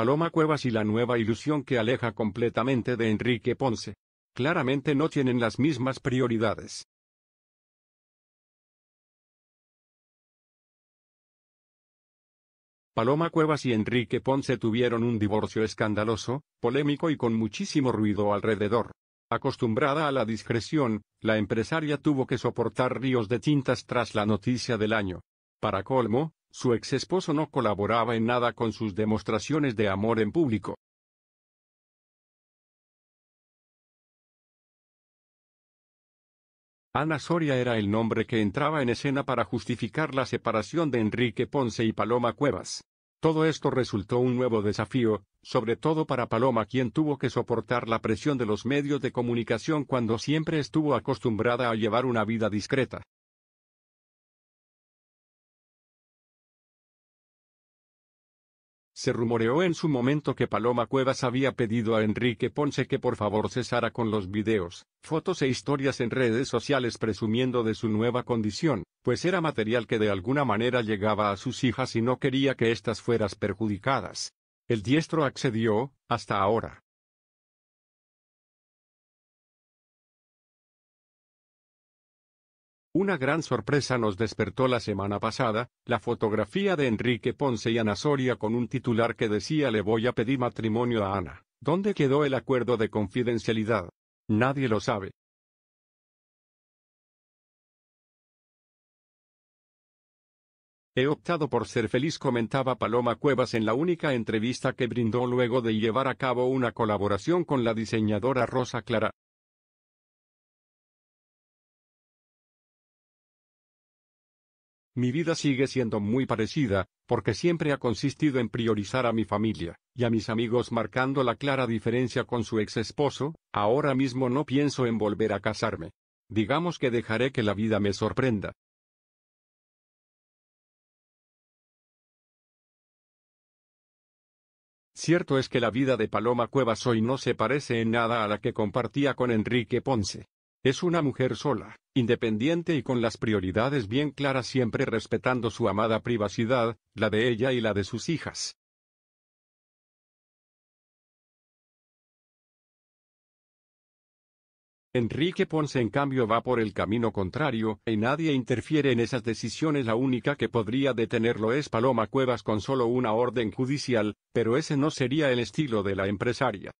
Paloma Cuevas y la nueva ilusión que aleja completamente de Enrique Ponce. Claramente no tienen las mismas prioridades. Paloma Cuevas y Enrique Ponce tuvieron un divorcio escandaloso, polémico y con muchísimo ruido alrededor. Acostumbrada a la discreción, la empresaria tuvo que soportar ríos de tintas tras la noticia del año. Para colmo, su ex esposo no colaboraba en nada con sus demostraciones de amor en público. Ana Soria era el nombre que entraba en escena para justificar la separación de Enrique Ponce y Paloma Cuevas. Todo esto resultó un nuevo desafío, sobre todo para Paloma quien tuvo que soportar la presión de los medios de comunicación cuando siempre estuvo acostumbrada a llevar una vida discreta. Se rumoreó en su momento que Paloma Cuevas había pedido a Enrique Ponce que por favor cesara con los videos, fotos e historias en redes sociales presumiendo de su nueva condición, pues era material que de alguna manera llegaba a sus hijas y no quería que éstas fueras perjudicadas. El diestro accedió, hasta ahora. Una gran sorpresa nos despertó la semana pasada, la fotografía de Enrique Ponce y Ana Soria con un titular que decía le voy a pedir matrimonio a Ana. ¿Dónde quedó el acuerdo de confidencialidad? Nadie lo sabe. He optado por ser feliz comentaba Paloma Cuevas en la única entrevista que brindó luego de llevar a cabo una colaboración con la diseñadora Rosa Clara. Mi vida sigue siendo muy parecida, porque siempre ha consistido en priorizar a mi familia, y a mis amigos marcando la clara diferencia con su ex esposo, ahora mismo no pienso en volver a casarme. Digamos que dejaré que la vida me sorprenda. Cierto es que la vida de Paloma Cuevas hoy no se parece en nada a la que compartía con Enrique Ponce. Es una mujer sola, independiente y con las prioridades bien claras siempre respetando su amada privacidad, la de ella y la de sus hijas. Enrique Ponce en cambio va por el camino contrario, y nadie interfiere en esas decisiones la única que podría detenerlo es Paloma Cuevas con solo una orden judicial, pero ese no sería el estilo de la empresaria.